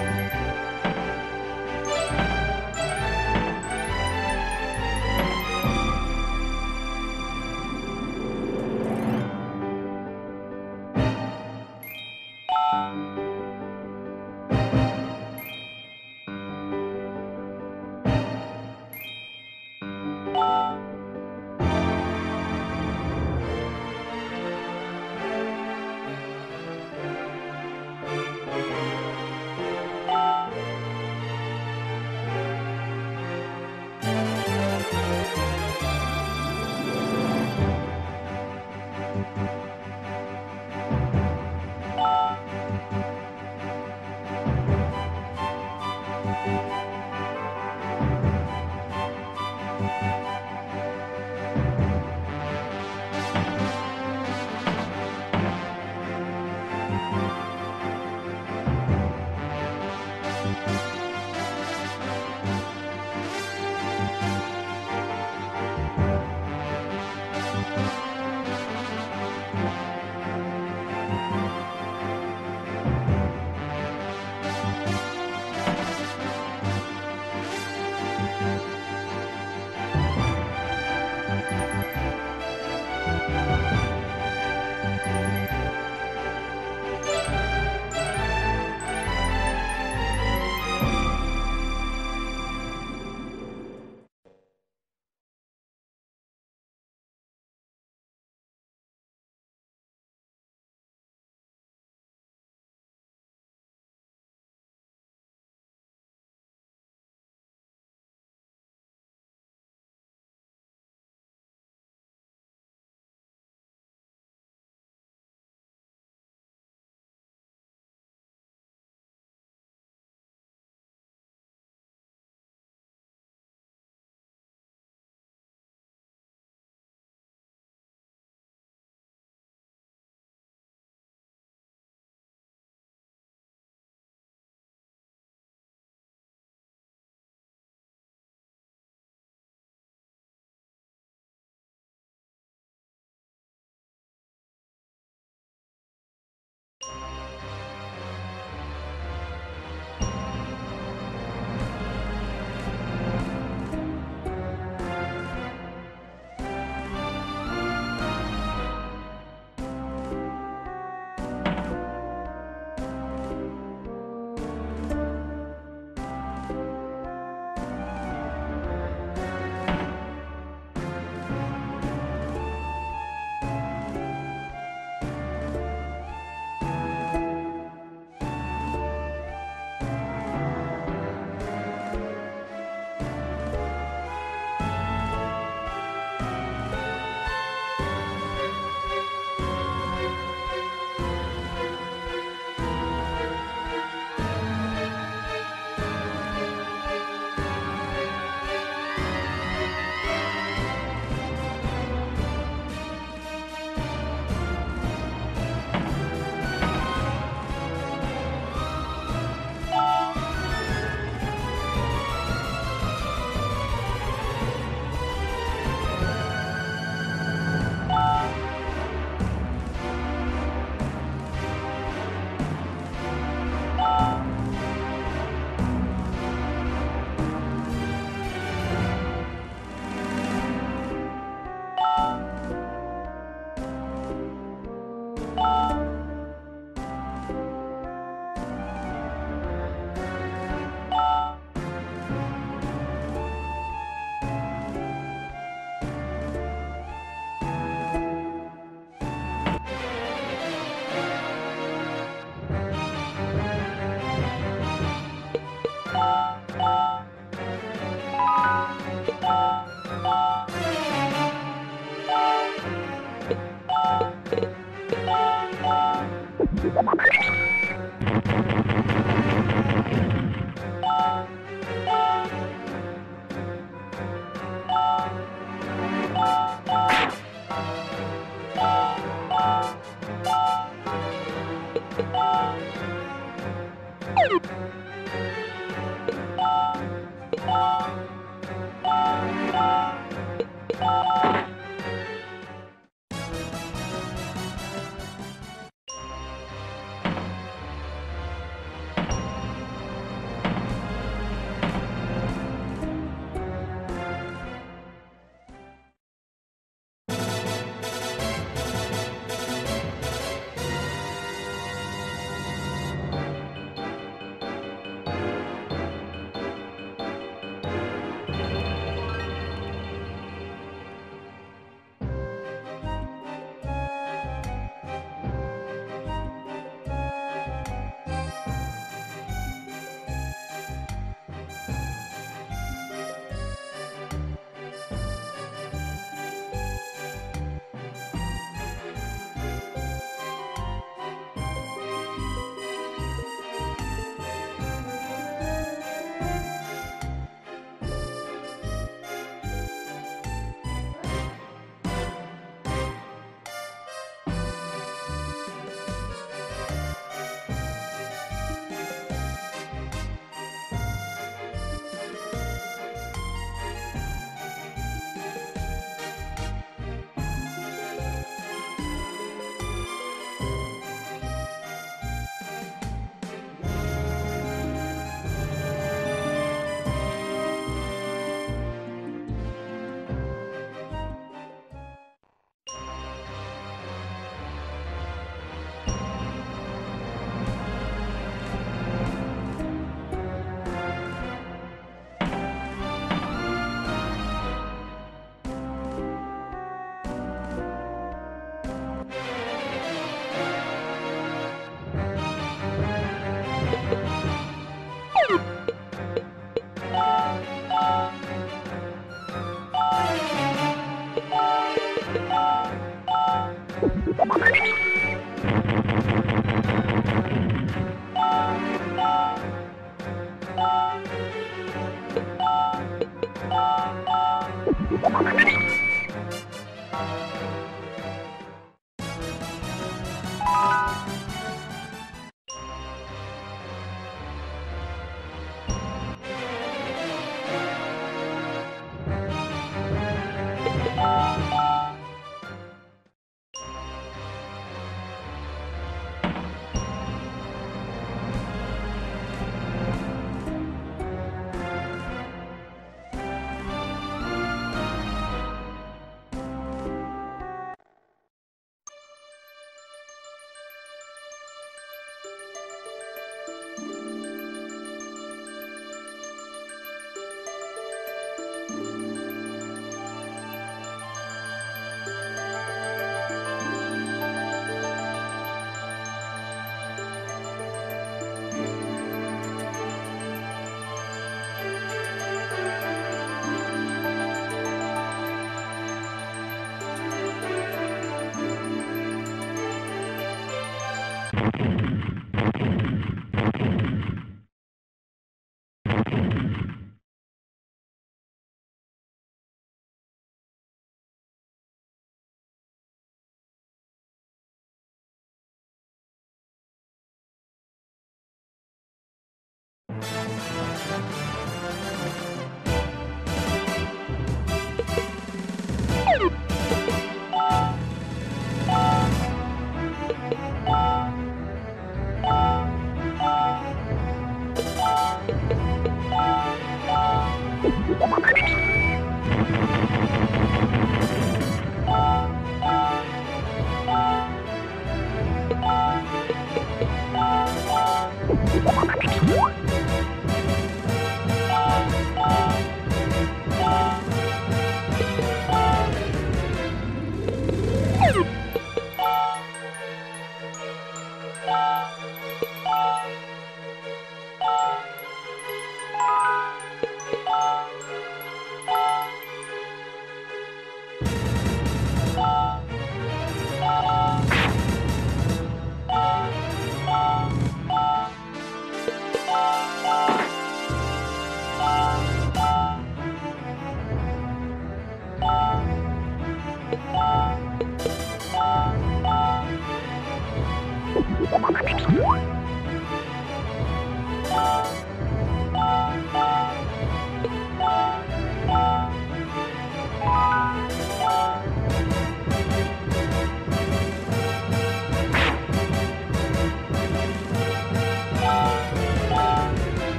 Bye.